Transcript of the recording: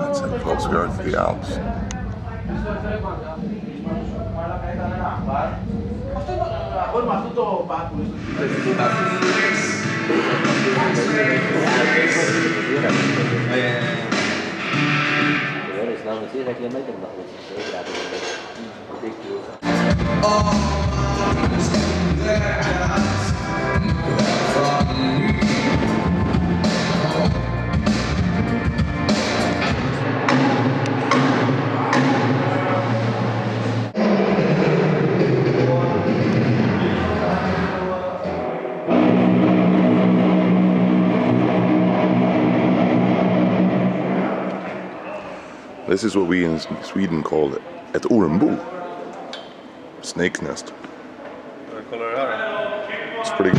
That's it, folks. Are at the Alps. This is what we in Sweden call it ett ormbo. Snake's nest. Kolla det här då. It's pretty